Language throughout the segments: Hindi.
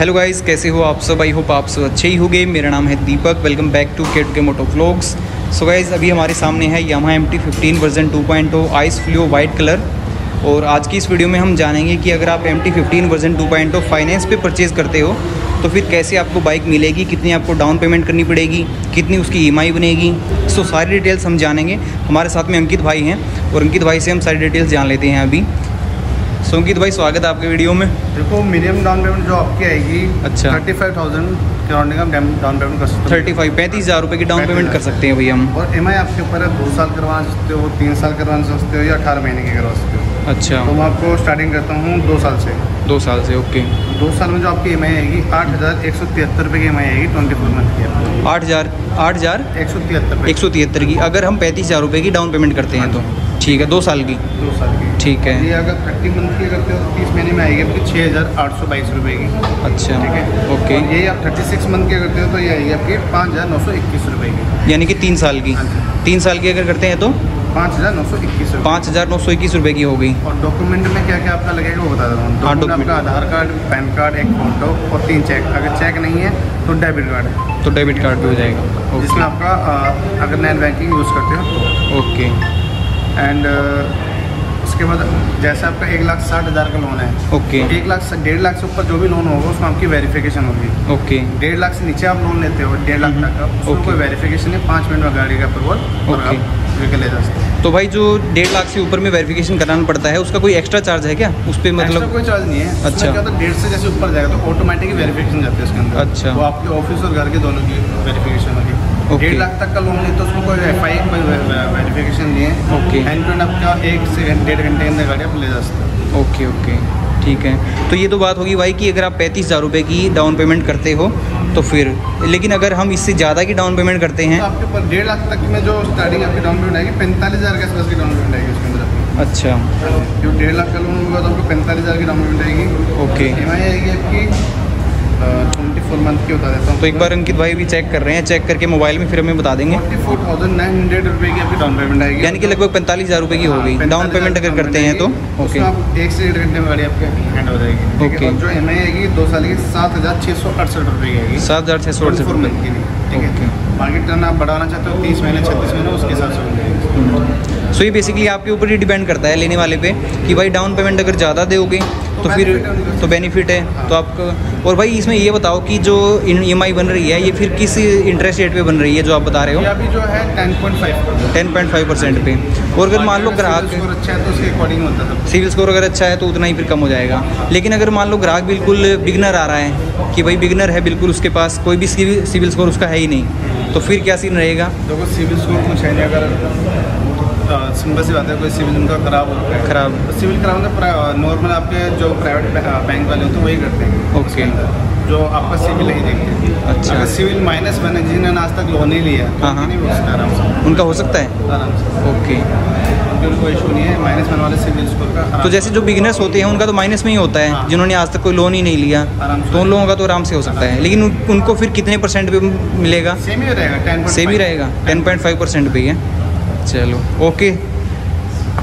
हेलो गाइस कैसे हो आप सब? आई होप आप सब अच्छे ही होंगे। मेरा नाम है Deepak. Welcome back to Kate के मोटो व्लॉग्स सो गाइस अभी हमारे सामने है Yamaha M T fifteen version two point O ice fluo white colour और आज की इस वीडियो में हम जानेंगे कि अगर आप M T fifteen version two point O finance पे परचेज़ करते हो तो फिर कैसे आपको बाइक मिलेगी, कितनी आपको डाउन पेमेंट करनी पड़ेगी, कितनी उसकी ईएमआई बनेगी। सो सारी डिटेल्स हम जानेंगे। हमारे साथ में अंकित भाई हैं और अंकित भाई से हम सारी डिटेल्स जान लेते हैं अभी। सो अंकित भाई स्वागत है आपके वीडियो में। देखो मिनिमम डाउन पेमेंट जो आपकी आएगी अच्छा। थर्टी फाइव थाउज़ेंड के राउंडिंग हम डाउन पेमेंट कर सकते हो। थर्टी फाइव पैंतीस हज़ार रुपये की डाउन पेमेंट कर सकते हैं भैया हम। और एमआई आपके ऊपर है दो साल करवा सकते हो तीन साल करवा सकते हो या अठारह महीने की करवा सकते हो। अच्छा। तो मैं आपको स्टार्टिंग करता हूँ दो साल से। दो साल से ओके दो साल में जो आपकी ई आएगी आठ हज़ार एक सौ तिहत्तर रुपये की ई आएगी ट्वेंटी फोर मंथ की। आठ हज़ार आठ हज़ार? एक सौ तिहत्तर एक सौ तिहत्तर की। अगर हम पैंतीस हज़ार रुपये की डाउन पेमेंट करते हैं तो। ठीक है दो साल की। दो साल की। ठीक है। ये अगर थर्टी मंथ की करते हो तो तीस महीने में आएगी आपकी छः हज़ार आठ सौ बाईस रुपये की। अच्छा ठीक है? ओके। यही आप थर्टी सिक्स मंथ की करते हो तो ये आएगी आपकी पाँच हज़ार नौ सौ इक्कीस रुपये की। यानी कि तीन साल की। हाँ तीन साल की अगर करते हैं तो? पाँच हज़ार नौ सौ इक्कीस रुपये पाँच हज़ार नौ सौ इक्कीस रुपये की हो गई और डॉक्यूमेंट में क्या क्या आपका लगेगा वो बता देता हूँ। डॉक्यूमेंट। आपका आधार कार्ड पैन कार्ड एक फ़ोटो और तीन चेक। अगर चेक नहीं है तो डेबिट कार्ड तो डेबिट कार्ड भी हो जाएगा। जिसमें आपका अगर नेट बैंकिंग यूज़ करते हो तो। ओके। एंड उसके बाद जैसे आपका एक लाख साठ हज़ार का लोन है ओके okay. एक लाख डेढ़ लाख से ऊपर जो भी लोन होगा उसमें आपकी वेरिफिकेशन होगी ओके डेढ़ लाख से नीचे आप लोन लेते हो डेढ़ लाख तक का उसमें Okay. कोई वेरिफिकेशन है पाँच मिनट में गाड़ी का अप्रूवल और Okay. आप व्हीकल ले जा सकते हो तो भाई जो डेढ़ लाख से ऊपर में वेरिफिकेशन कराना पड़ता है उसका कोई एक्स्ट्रा चार्ज है क्या उस पर मतलब कोई चार्ज नहीं है अच्छा। अच्छा क्या डेढ़ से जैसे ऊपर जाएगा तो ऑटोमेटिक वेरिफिकेशन जाती है उसके अंदर अच्छा। वो आपके ऑफ़िस और घर के दोनों की वेरिफिकेशन होगी डेढ़ लाख तक का लोन नहीं तो उसमें कोई एफ़ आई वेरिफिकेशन नहीं है। ओके। हैंड टू हैंड आपका एक से डेढ़ घंटे के अंदर गाड़ी आप ले जा सकते हो। ओके ओके ठीक है। तो ये तो बात होगी भाई कि अगर आप पैंतीस हज़ार रुपये की डाउन पेमेंट करते हो तो फिर। लेकिन अगर हम इससे ज़्यादा की डाउन पेमेंट करते हैं तो आपके ऊपर डेढ़ लाख तक में जो स्टार्टिंग आपकी डाउन पेमेंट आएगी पैंतालीस हज़ार के आसपास की डाउन पेमेंट आएगी उसके अंदर अच्छा। जो डेढ़ लाख का लोन होगा तो आपको पैंतालीस हज़ार की डाउन पेमेंट आएगी। ओके एम आई आएगी आपकी ट्वेंटी फोर मंथ की बता देता हूँ। तो एक बार अंकित भाई भी चेक कर रहे हैं चेक करके मोबाइल में फिर हमें बता देंगे। Forty four thousand nine hundred रुपये की आपकी डाउन पेमेंट आएगी। यानी कि लगभग पैंतालीस हज़ार रुपये की हो गई डाउन पेमेंट अगर करते हैं तो? ओके आप एक से डेढ़ घंटे में गाड़ी आपके। हैंड हो जाएगी। ओके। जो एम आई आएगी दो साल की सात हज़ार छः सौ अड़सठ रुपये की आएगी। सात हज़ार छः सौ अड़सठ रुपये मंथ की ठीक है। मार्केट टर्न आप बढ़ाना चाहते हो तीस महीने छत्तीस महीने उसके हिसाब से सो ये बेसिकली आपके ऊपर ही डिपेंड करता है लेने वाले पे कि भाई डाउन पेमेंट अगर ज़्यादा दोगे तो फिर। तो बेनिफिट है तो आपको और भाई इसमें ये बताओ कि जो ई बन रही है ये फिर किस इंटरेस्ट रेट पे बन रही है जो आप बता रहे हो? अभी जो है ten point five ten point five percent पे। और अगर मान लो ग्राहक अच्छा है तो उसके अकॉर्डिंग होता है सिविल स्कोर अगर अच्छा है तो उतना ही फिर कम हो जाएगा। लेकिन अगर मान लो ग्राहक बिल्कुल बिगनर आ रहा है कि भाई बिगनर है बिल्कुल उसके पास कोई भी सिविल सिविल स्कोर उसका है ही नहीं तो फिर क्या सीन रहेगा? देखो सिविल स्कोर कुछ है नहीं अगर सिंपल सी बात है कोई सिविल उनका खराब हो है खराब तो सिविल कराने नॉर्मल आपके जो प्राइवेट बैंक वाले होते हैं वही करते हैं। ओके। जो आपका सिविल नहीं देखते। अच्छा। सिविल माइनस बने जिन्होंने आज तक लोन नहीं लिया हाँ, हाँ। नहीं हो सकता आराम से। उनका हो सकता है? आराम से। ओके। उनका कोई इशू नहीं है माइनस बनने वाले सिविल स्कोर का तो जैसे जो बिगनर्स होते हैं उनका तो माइनस में ही होता है हाँ। जिन्होंने आज तक कोई लोन ही नहीं लिया तो उन लोगों का तो आराम से हो सकता है। लेकिन उनको फिर कितने परसेंट पे मिलेगा? सेम ही रहेगा टेन सेम ही रहेगा टेन पॉइंट फाइव परसेंट पे ही है। चलो ओके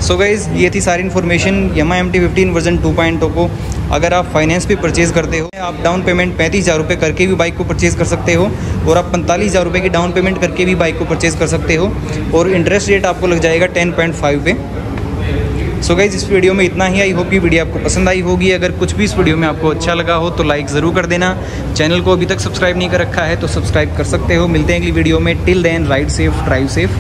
सो गाइज़ ये थी सारी information Yamaha M T fifteen version two point को। अगर आप फाइनेंस पे परचेज़ करते हो, आप डाउन पेमेंट पैंतीस हज़ार रुपये करके भी बाइक को परचेज़ कर सकते हो और आप पैंतालीस हज़ार रुपये की डाउन पेमेंट करके भी बाइक को परचेज़ कर सकते हो और इंटरेस्ट रेट आपको लग जाएगा टेन पॉइंट फाइव पे। सो गाइज़ इस वीडियो में इतना ही। आई होप कि वीडियो आपको पसंद आई होगी। अगर कुछ भी इस वीडियो में आपको अच्छा लगा हो तो लाइक ज़रूर कर देना। चैनल को अभी तक सब्सक्राइब नहीं कर रखा है तो सब्सक्राइब कर सकते हो। मिलते हैं अगली वीडियो में। Till then ride safe drive safe